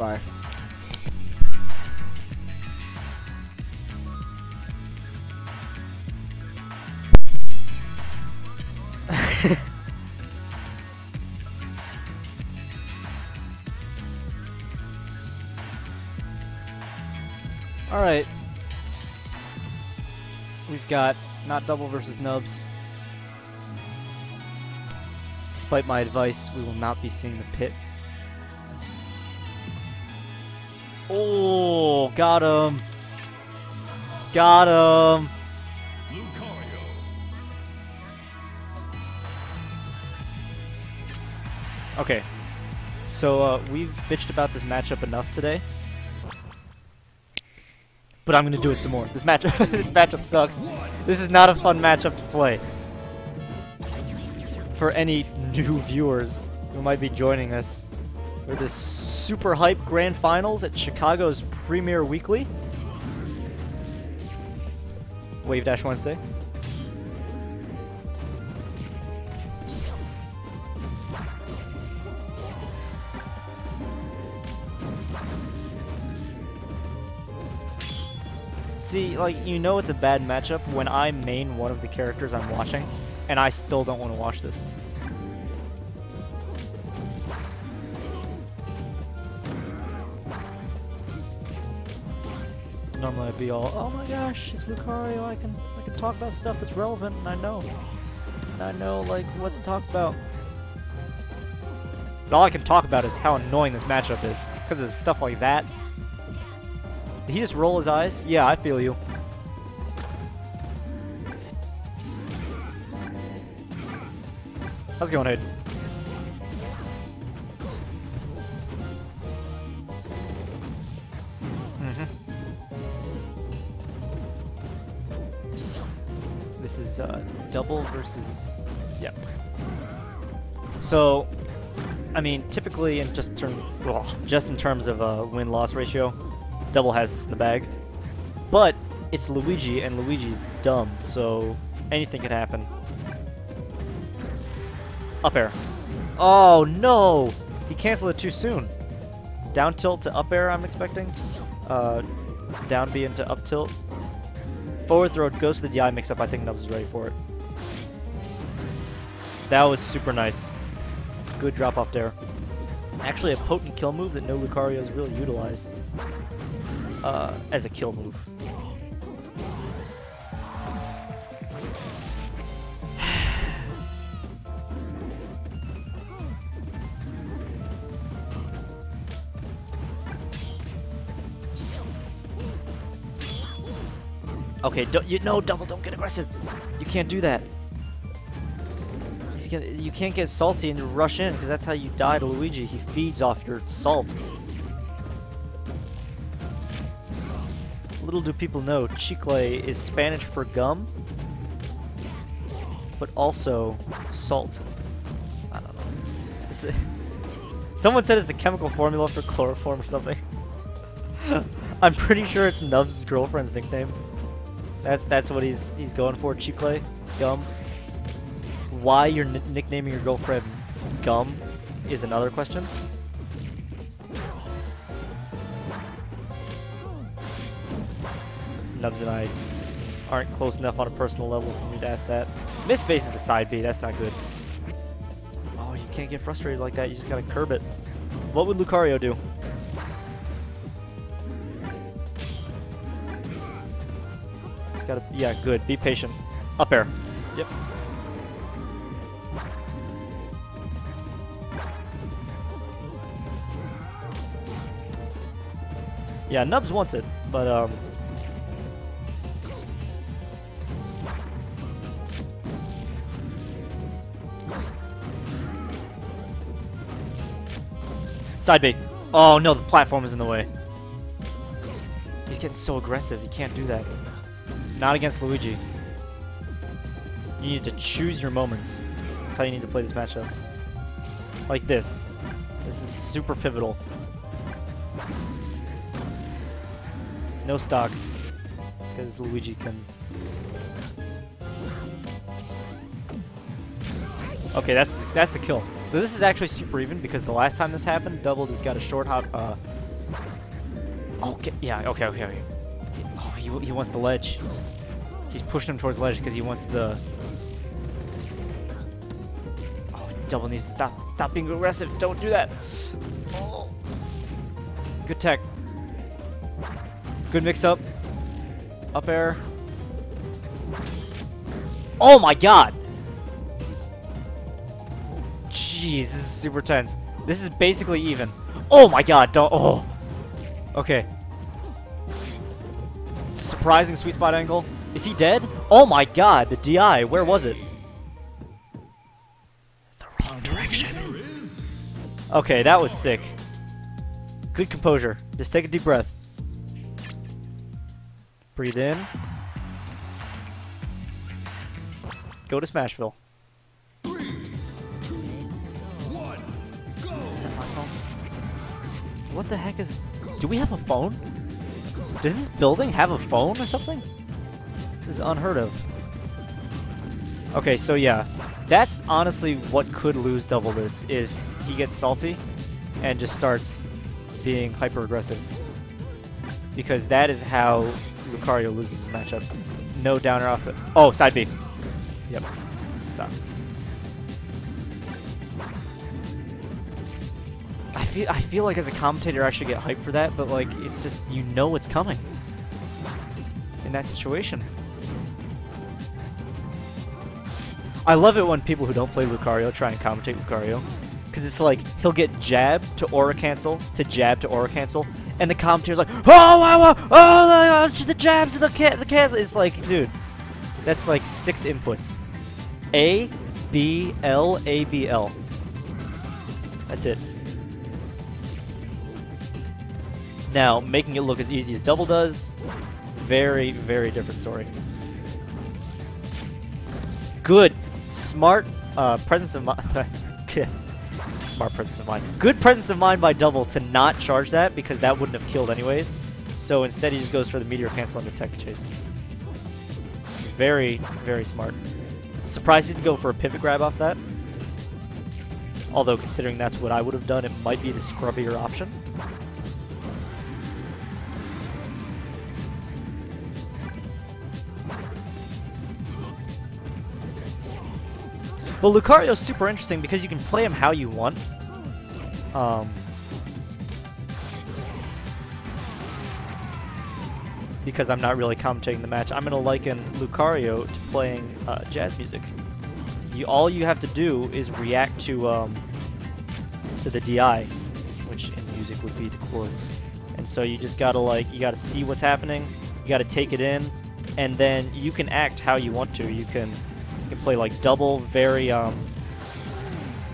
Bye. Alright. We've got not double versus Knubs. Despite my advice, we will not be seeing the pit. Oh, got him. Got him. Lucario. Okay. So, uh, we've bitched about this matchup enough today. But I'm gonna do it some more. This matchup, this matchup sucks. This is not a fun matchup to play. For any new viewers who might be joining us for this super hype grand finals at Chicago's Premier Weekly. Wave Dash Wednesday. See, like, you know it's a bad matchup when I main one of the characters I'm watching, and I still don't want to watch this. Normally I'd be all, oh my gosh, it's Lucario, I can I can talk about stuff that's relevant, and I know. And I know, like, what to talk about. But all I can talk about is how annoying this matchup is, because of stuff like that. Did he just roll his eyes? Yeah, I feel you. How's it going, Hayden? Uh, double versus... Yep. So, I mean, typically in just term, well, just in terms of uh, win-loss ratio, double has this in the bag. But it's Luigi, and Luigi's dumb, so anything could happen. Up air. Oh no! He canceled it too soon. Down tilt to up air, I'm expecting. Uh, down B into up tilt. Forward throw goes to the DI mix up. I think Knubs is ready for it. That was super nice. Good drop off there. Actually, a potent kill move that no Lucarios really utilized uh, as a kill move. Okay, don't you no double don't get aggressive. You can't do that. He's gonna you can't get salty and rush in because that's how you die to Luigi. He feeds off your salt. Little do people know, chicle is Spanish for gum, but also salt. I don't know. Someone said it's the chemical formula for chloroform or something. I'm pretty sure it's Nub's girlfriend's nickname. That's that's what he's he's going for. Chicle, gum. Why you're nicknaming your girlfriend gum is another question. Knubs and I aren't close enough on a personal level for me to ask that. Miss base is the side B. That's not good. Oh, you can't get frustrated like that. You just gotta curb it. What would Lucario do? Just gotta, yeah, good. Be patient. Up air. Yep. Yeah, Knubs wants it, but um. Side B. Oh no, the platform is in the way. He's getting so aggressive, he can't do that. Not against Luigi. You need to choose your moments. That's how you need to play this matchup. Like this. This is super pivotal. No stock. Because Luigi can... Okay, that's that's the kill. So this is actually super even because the last time this happened, Double just got a short hop, uh, Okay, yeah, okay, okay, okay. He, he wants the ledge. He's pushing him towards the ledge because he wants the... Oh, double needs to stop. Stop being aggressive. Don't do that. Oh. Good tech. Good mix up. Up air. Oh my god! Jeez, this is super tense. This is basically even. Oh my god, don't. Oh. Okay. Surprising sweet spot angle. Is he dead? Oh my god, the DI. Where was it? The wrong direction. Okay, that was sick. Good composure. Just take a deep breath. Breathe in. Go to Smashville. Three, two, one, go! Is that my phone? What the heck is... Do we have a phone? Does this building have a phone or something? This is unheard of. Okay, so yeah. That's honestly what could lose double this if he gets salty and just starts being hyper-aggressive. Because that is how Lucario loses his matchup. No downer off the... Oh, side B. Yep. Stop. Feel I feel like as a commentator I should get hyped for that, but like it's just you know it's coming in that situation. I love it when people who don't play Lucario try and commentate Lucario. Because it's like, he'll get jab to aura cancel, to jab to aura cancel, and the commentator's like, oh, wow, wow, oh, the, the jabs and the, ca the cancel. It's like, dude, that's like six inputs. A, B, L, A, B, L. That's it. Now, making it look as easy as double does, very, very different story. Good, smart uh, presence of mind. smart presence of mind. Good presence of mind by double to not charge that because that wouldn't have killed anyways. So instead, he just goes for the meteor cancel under tech chase. Very, very smart. Surprised he didn't go for a pivot grab off that. Although, considering that's what I would have done, it might be the scrubbier option. But Lucario's super interesting because you can play him how you want. Um, because I'm not really commentating the match, I'm going to liken Lucario to playing uh, jazz music. You, all you have to do is react to um, to the DI, which in music would be the chords. And so you just gotta like, you gotta see what's happening, you gotta take it in, and then you can act how you want to. You can can play like double, very um,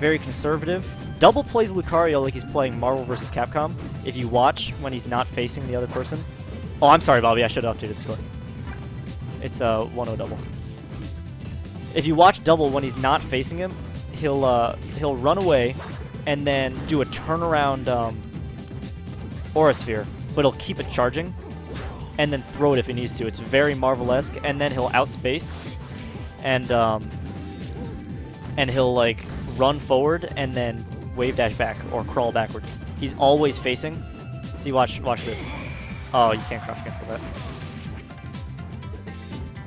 very conservative. Double plays Lucario like he's playing Marvel vs. Capcom. If you watch when he's not facing the other person. Oh, I'm sorry, Bobby. I should have updated the score. It's a uh, 1-0 double. If you watch double when he's not facing him, he'll uh, he'll run away and then do a turnaround um, Aura Sphere, but he'll keep it charging and then throw it if he needs to. It's very Marvel-esque, and then he'll outspace and um, and he'll like run forward and then wave dash back or crawl backwards. He's always facing. See, watch watch this. Oh, you can't crouch cancel that.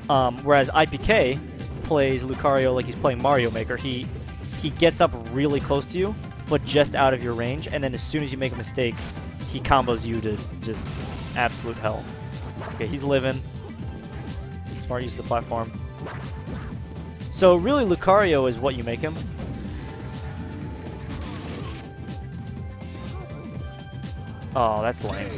Um, whereas IPK plays Lucario like he's playing Mario Maker. He he gets up really close to you, but just out of your range, and then as soon as you make a mistake, he combos you to just absolute hell. Okay, he's living. Smart use of the platform. So really, Lucario is what you make him. Oh, that's lame.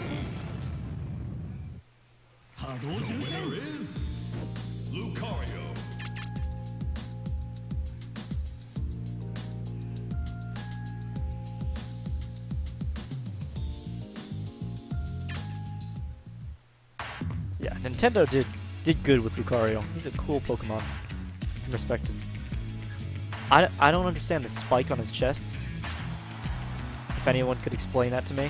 Yeah, Nintendo did did good with Lucario. He's a cool Pokemon. Respected. I, I don't understand the spike on his chest. If anyone could explain that to me.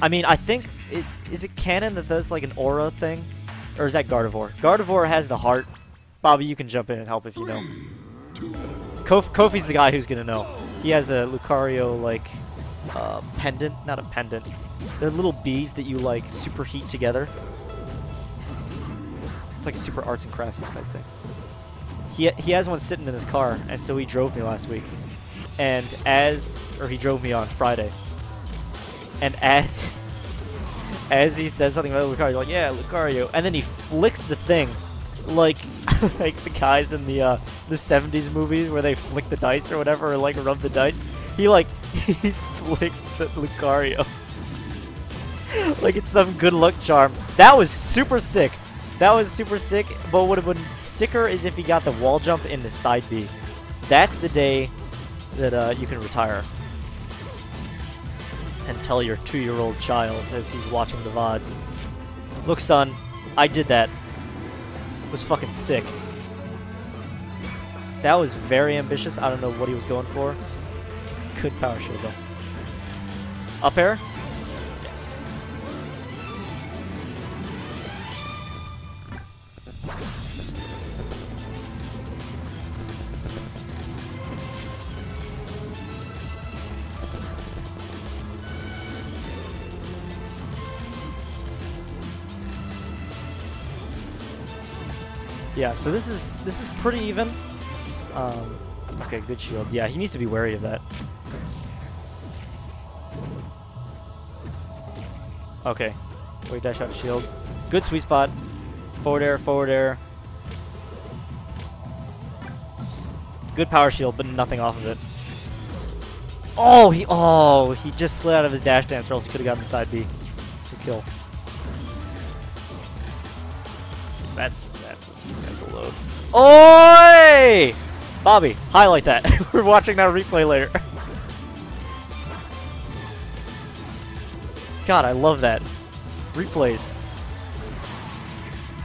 I mean, I think... It, is it canon that does like an aura thing? Or is that Gardevoir? Gardevoir has the heart. Bobby, you can jump in and help if you know. Kof Kofi's the guy who's gonna know. He has a Lucario, like, uh, pendant, not a pendant. They're little bees that you like superheat together. It's like a super arts and crafts type thing. He he has one sitting in his car, and so he drove me last week. And as or he drove me on Friday. And as as he says something about Lucario, like yeah, Lucario, and then he flicks the thing like like the guys in the uh, the 70s movies where they flick the dice or whatever, or like rub the dice. He like he flicks the Lucario like it's some good luck charm. That was super sick. That was super sick. But what would have been sicker is if he got the wall jump in the side B. That's the day that uh, you can retire and tell your two-year-old child as he's watching the VODs. Look, son, I did that. It was fucking sick. That was very ambitious. I don't know what he was going for. Good power shield, though. Up air? Yeah, so this is this is pretty even. Um, okay, good shield. Yeah, he needs to be wary of that. Okay, wait, dash out shield. Good sweet spot. Forward air, forward air. Good power shield, but nothing off of it. Oh, he oh he just slid out of his dash dance, or else he could have gotten the side B to kill. That's that's that's a load. Oi! Bobby, highlight that. We're watching that replay later. God, I love that. Replays.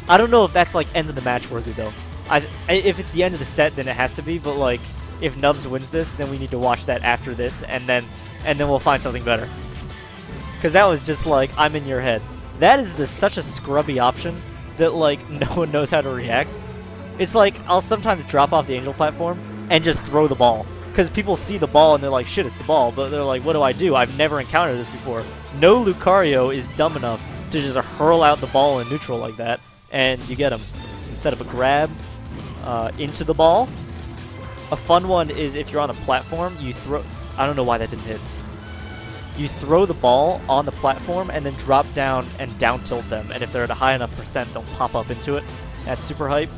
I don't know if that's like end of the match worthy though. I, if it's the end of the set, then it has to be. But like, if Knubs wins this, then we need to watch that after this, and then and then we'll find something better. Because that was just like I'm in your head. That is the, such a scrubby option that like no one knows how to react. It's like I'll sometimes drop off the angel platform and just throw the ball. Because people see the ball and they're like, shit, it's the ball. But they're like, what do I do? I've never encountered this before. No Lucario is dumb enough to just hurl out the ball in neutral like that. And you get him. Instead of a grab uh, into the ball. A fun one is if you're on a platform, you throw... I don't know why that didn't hit. You throw the ball on the platform and then drop down and down tilt them. And if they're at a high enough percent, they'll pop up into it. That's super hype.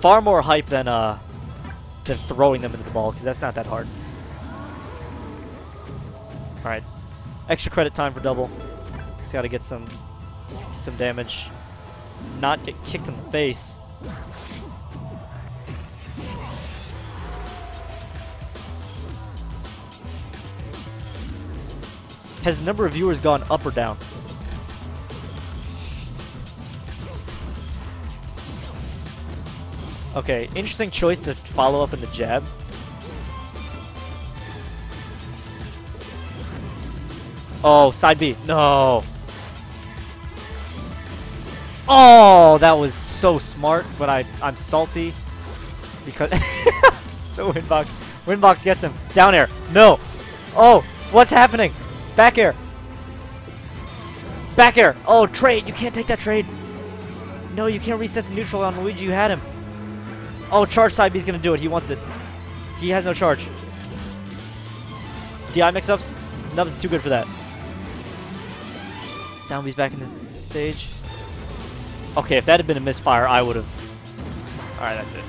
Far more hype than uh, than throwing them into the ball, because that's not that hard. Alright. Extra credit time for double. Just gotta get some some damage. Not get kicked in the face. Has the number of viewers gone up or down? Okay, interesting choice to follow up in the jab. Oh, side B. No. Oh, that was so smart, but I, I'm salty because the windbox. Windbox gets him. Down air. No. Oh, what's happening? Back air. Back air. Oh, trade. You can't take that trade. No, you can't reset the neutral on Luigi. You had him. Oh, charge side B's gonna do it. He wants it. He has no charge. DI mix-ups? Knubs is too good for that. Down B's back in the stage. Okay, if that had been a misfire, I would have... Alright, that's it.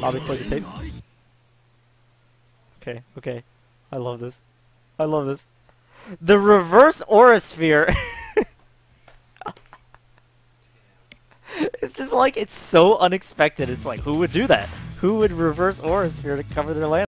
Bobby, play the tape. Okay, okay. I love this. I love this. The reverse Aura Sphere! it's just like, it's so unexpected. It's like, who would do that? Who would reverse Aura Sphere to cover their land?